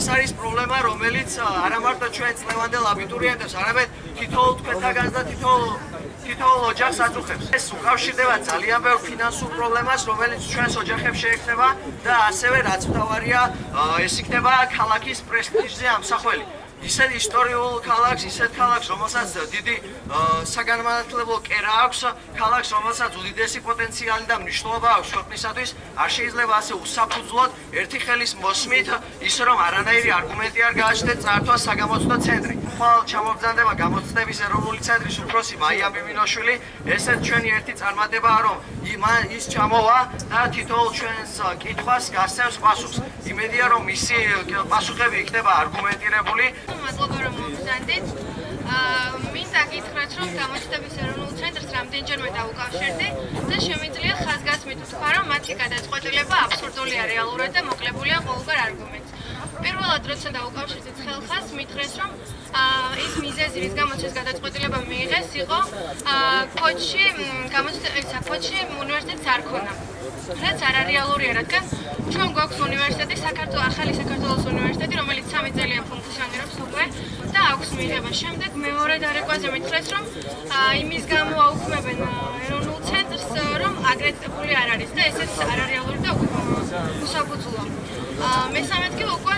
ეს არის პრობლემა, რომელიც არა მარტო ჩვენ წლევანდელ აბიტურიენტებს, არამედ თითოეულ თქვენთაგანს და თითოეულ თითოეულ ოჯახს აწუხებს. ეს უკავშირდება ძალიან ბევრ ფინანსურ პრობლემას, რომელიც ჩვენს ოჯახებს შეექმნება და ასევე რაც მთავარია, ეს იქნება ქალაქის პრესტიჟზე ამსახველი. ისეთ ისტორიულ ქალაქს, ისეთ ქალაქს, რომელსაც დიდი საგანმანათლებლო კერა აქვს, ქალაქს, რომელსაც უდიდესი პოტენციალი და მნიშვნელობა აქვს ქვეყნისათვის, არ შეიძლება ასე უსაფუძვლოდ ერთი ხელის მოსმით ისე რომ არანაირი არგუმენტი არ გააჩნდეს წართვა საგამოცდო ცენტრი. ხვალ ჩამოგზანდება გამოცდების ეროვნული ცენტრის უფროსი მაია ბიბინოშვილი, ესეც ჩვენი ერთი წარმატებაა, რომ ის ჩამოვა და თითოეულ ჩვენს კითხვას გასცემს პასუხს. იმედია რომ მისი პასუხები იქნება არგუმენტირებული. მადლობა რომ მოგზანდით. აა მინდა გითხრათ რომ გამოჩნდების ეროვნულ ცენტრს რამდენჯერმე დაუკავშირდი და შემიძლია ხაზგასმით ვთქვა რომ მათი გადაწყვეტილება აბსურდულია რეალურად და მოკლებულია ყოველგვარ არგუმენტს. პირველად როცა დაუკავშირდით ხელხას მითხრეს რომ აა ის მიზეზი რის გამოც ეს გადაწყვეტილება მიიღეს იყო აა კოჩი გამოჩნდა კოჩი უნივერსიტეტს არ ქონა. რაც არ არის რეალურია რადგან ჩვენ გვაქვს უნივერსიტეტი საქართველოს ახალი საქართველოს უნივერსიტეტი რომელიც 3 წელია ფუნქციონირებს მიღება. შემდეგ მეორე დარეკვაზე მითხრეს, რომ იმის გამო აუქმებენ ეროვნულ ცენტრს, რომ აგრეთებული არ არის და ესეც არარეალური და უსაფუძვლო. მესამე ადგილ უკვე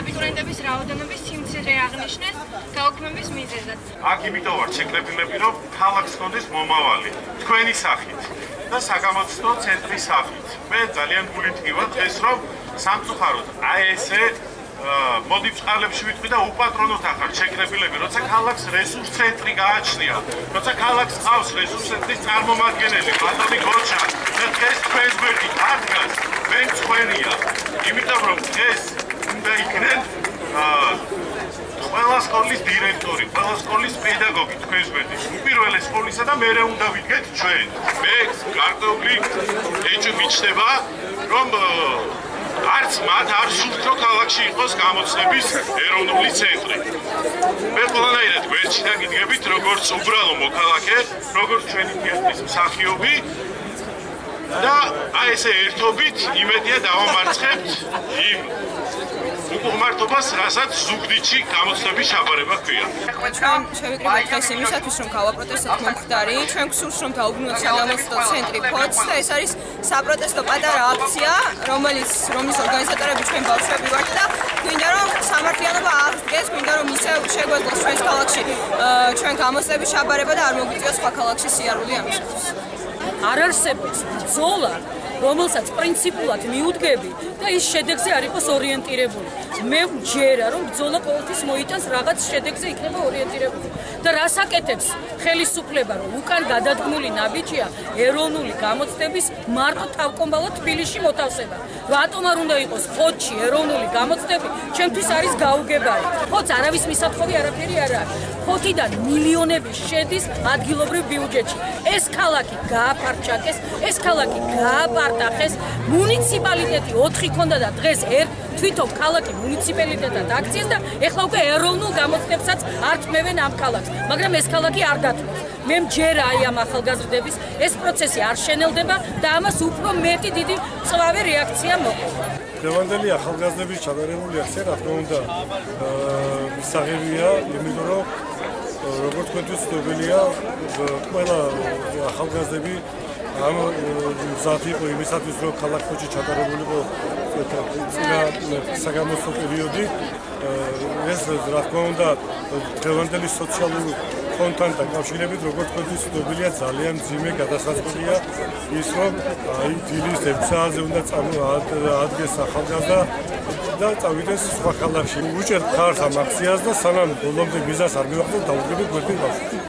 აბიტურიენტების რაოდენობის სიმცირე აღნიშნეს გაუქმების მიზეზად. აქ იმიტომ ვარ შეკრებილები, რომ ქალაქს კონდეს მომავალი თქვენი სახით და საგამოცდო ცენტრის სახით. მე ძალიან გულითი ვარ ეს რომ სამწუხაროდ აი ესე მოდი წყალებში ვიტყვი და უპატრონოთ ახარ შეკრებილები, როცა ქალაქს რესურს ცენტრი გააჩნია, როცა ქალაქს ყავს რესურს ცენტრის წარმომადგენელი, ბატონი გორჩა, და ეს თქვენს გვერდი ადგას, მე თქვენია. იმიტომ რომ ეს უნდა იქნეს აა ყველა სკოლის დირექტორი, ყველა სკოლის პედაგოგი თქვენს გვერდი. უპირველეს სკოლისა და მეორე უნდა ვიდგეთ ჩვენ. მე გარკვეული ეჭვი მიჩნდება, რომ არც მათ არ სურთ რომ ქალაქში იყოს გამოცდების ეროვნული ცენტრი. მე ყველანაირად გვერდში დაგიდგებით როგორც უბრალო მოქალაქე, როგორც ჩვენი თეატრის მსახიობი და აი ესე ერთობით იმედია დავამარცხებთ იმ უკუღმართობას, რასაც ზუგდიდში გამოცდების ჩაბარება ქვია. ჩვენ შევიკრიბეთ დღეს იმისათვის, რომ გავაპროტესტოთ მომხდარი, ჩვენ გსურს რომ დაუბრუნოთ საგამოცდო ცენტრი ფოც და ეს არის საპროტესტო პატარა აქცია, რომელიც რომლის ორგანიზატორები ჩვენ ბავშვები ვართ და გვინდა რომ სამართლიანობა აღდგეს, გვინდა რომ ისე შეგვეძლოს ჩვენს ქალაქში ჩვენ გამოცდების ჩაბარება და არ მოგვიწიოს სხვა ქალაქში სიარული ამისთვის. არ არსებობს ბრძოლა რომელსაც პრინციპულად მიუდგები და ის შედეგზე არ იყოს ორიენტირებული. მე ვჯერა, რომ ბრძოლა ყოველთვის მოიტანს რაღაც შედეგზე იქნება ორიენტირებული. და რას აკეთებს ხელისუფლება, რომ უკან გადადგმული ნაბიჯია ეროვნული გამოცდების მარტო თავკომბალად თბილისში მოთავსება. რატომ არ უნდა იყოს ფოთში ეროვნული გამოცდები? ჩემთვის არის გაუგებარი. ფოთს არავის მისათხოვი არაფერი არ არის. ფოთიდან მილიონები შედის ადგილობრივ ბიუჯეტში. ეს ქალაქი გააფარჩაკეს, ეს ქალაქი გააპარტახეს. მუნიციპალიტეტი 4 ქონდა და დღეს ერთ თვითონ ქალაქი მუნიციპალიტეტად აქციეს და ეხლა უკვე ეროვნულ გამოცდებსაც არტმევენ ამ ქალაქს. მაგრამ ეს ქალაქი არ დათმობს. მე მჯერა აი ამ ახალგაზრდების ეს პროცესი არ შენელდება და ამას უფრო მეტი დიდი წვავე რეაქცია მოყვა. დევანდელი ახალგაზრდების ჩაბარებული აქცია რა თქმა უნდა მისაღებია, იმიტომ რომ როგორც თქვენთვის ცნობილია, ყველა ახალგაზრდები ამ მზად იყო იმისათვის, რომ ქალაქში ჩატარებულიყო წინა საგამოსო პერიოდი. ეს რა თქმა უნდა, დღევანდელი სოციალური კონტენტ დაკავშირებით, როგორც თქვენთვის ცნობილია, ძალიან ძიმე გადასაწყვეტია ის, რომ აი დილის 6 საათზე უნდა ადგეს ახალგაზრდა და წავიდეს სხვა ქალაქში. უჭერთ ხარს ამ აქციას და სანამ ბოლომდე ვიზას არ მივახდეთ, დაუდგებით გვერდით ბავშვს.